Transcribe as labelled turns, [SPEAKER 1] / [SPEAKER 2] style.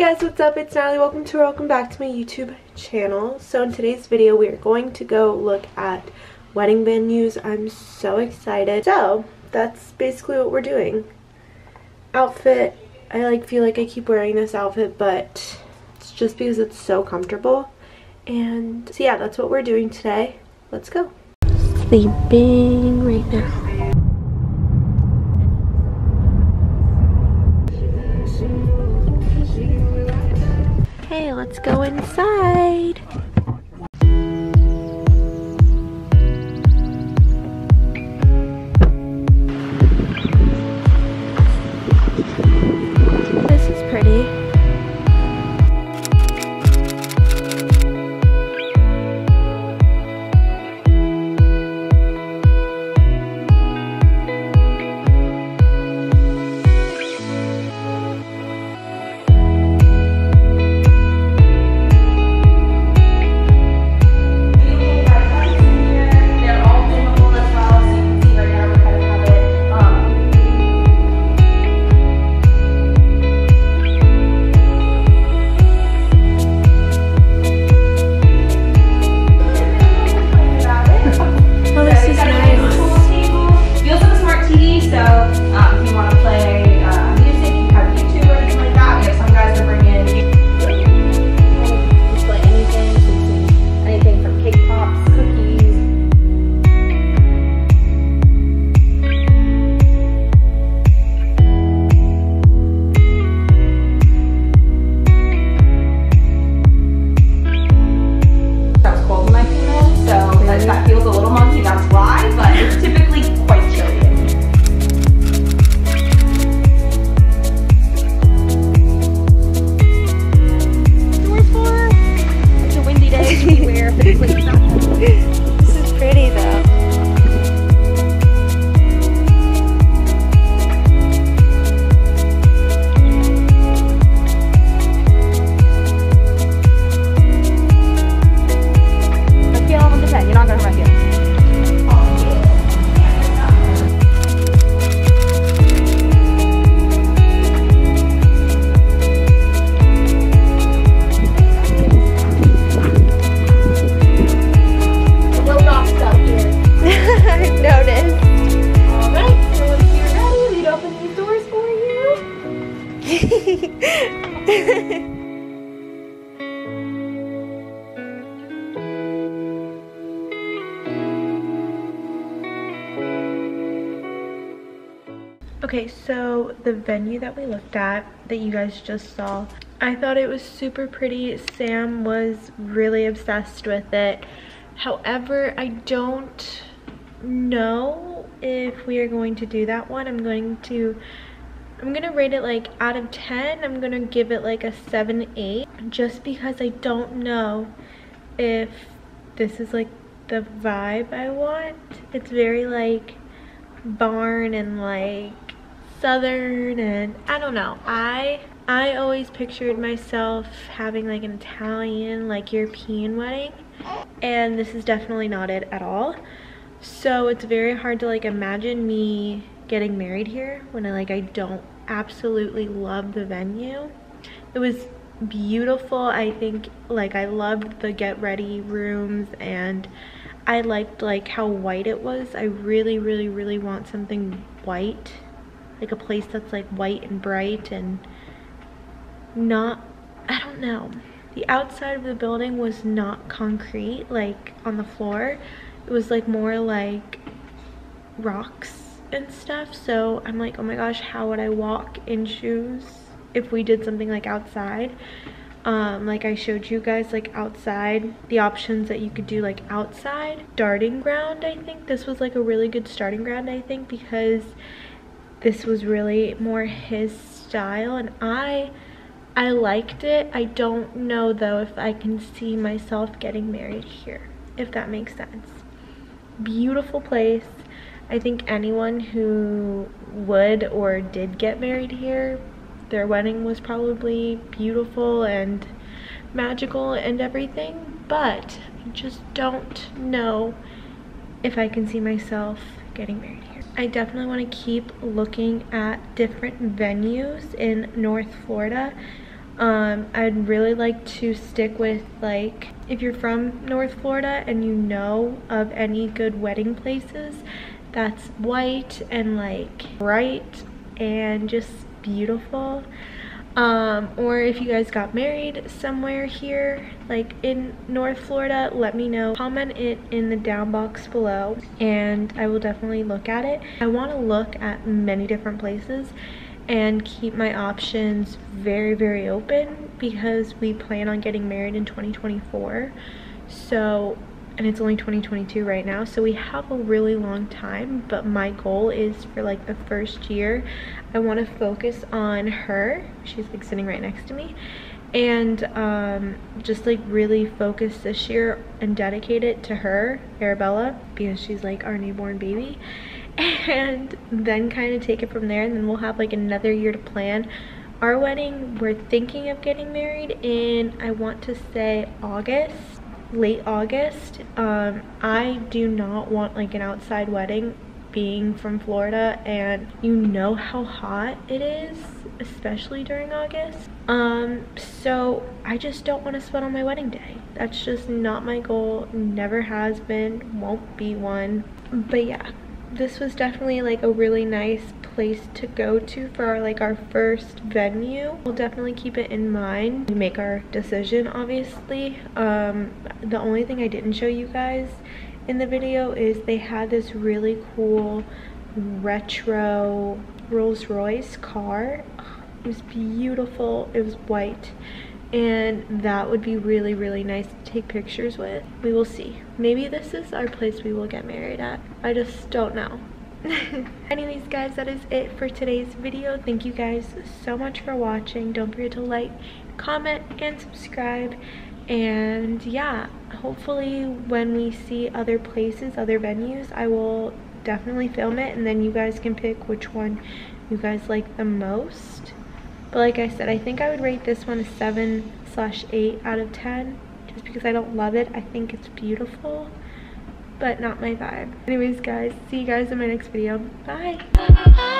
[SPEAKER 1] guys, what's up? It's Natalie. Welcome to welcome back to my YouTube channel. So in today's video, we are going to go look at wedding venues. I'm so excited. So that's basically what we're doing. Outfit. I like feel like I keep wearing this outfit, but it's just because it's so comfortable. And so yeah, that's what we're doing today. Let's go. Sleeping right now. Okay, so the venue that we looked at that you guys just saw, I thought it was super pretty. Sam was really obsessed with it. However, I don't know if we are going to do that one. I'm going to I'm gonna rate it like out of 10 I'm gonna give it like a 7 8 just because I don't know if this is like the vibe I want. It's very like barn and like southern and I don't know. I I always pictured myself having like an Italian like European wedding and this is definitely not it at all. So it's very hard to like imagine me getting married here when I like I don't absolutely love the venue. It was beautiful. I think like I loved the get ready rooms and I liked like how white it was. I really really really want something white. Like a place that's like white and bright and not I don't know. The outside of the building was not concrete like on the floor. It was like more like rocks and stuff. So I'm like, oh my gosh, how would I walk in shoes if we did something like outside? Um, like I showed you guys like outside, the options that you could do like outside. Starting ground, I think. This was like a really good starting ground, I think, because this was really more his style and I I liked it. I don't know though if I can see myself getting married here, if that makes sense. Beautiful place. I think anyone who would or did get married here, their wedding was probably beautiful and magical and everything, but I just don't know if I can see myself getting married here. I definitely want to keep looking at different venues in North Florida. Um, I'd really like to stick with like, if you're from North Florida and you know of any good wedding places that's white and like bright and just beautiful. Um, or if you guys got married somewhere here like in north florida let me know. Comment it in the down box below and i will definitely look at it. I want to look at many different places and keep my options very very open because we plan on getting married in 2024 so and it's only 2022 right now so we have a really long time but my goal is for like the first year I want to focus on her. She's like sitting right next to me. And um, just like really focus this year and dedicate it to her Arabella because she's like our newborn baby. And then kind of take it from there and then we'll have like another year to plan our wedding. We're thinking of getting married in I want to say August late August. Um, I do not want like an outside wedding being from Florida and you know how hot it is especially during August um so I just don't want to sweat on my wedding day that's just not my goal never has been won't be one but yeah this was definitely like a really nice place to go to for our like our first venue. We'll definitely keep it in mind. We make our decision obviously. Um the only thing i didn't show you guys in the video is they had this really cool retro rolls royce car. It was beautiful. It was white. And that would be really really nice to take pictures with. We will see. Maybe this is our place we will get married at. I just don't know anyways guys that is it for today's video thank you guys so much for watching don't forget to like comment and subscribe and yeah hopefully when we see other places other venues i will definitely film it and then you guys can pick which one you guys like the most but like I said, I think I would rate this one a 7 slash 8 out of 10. Just because I don't love it. I think it's beautiful. But not my vibe. Anyways guys, see you guys in my next video. Bye!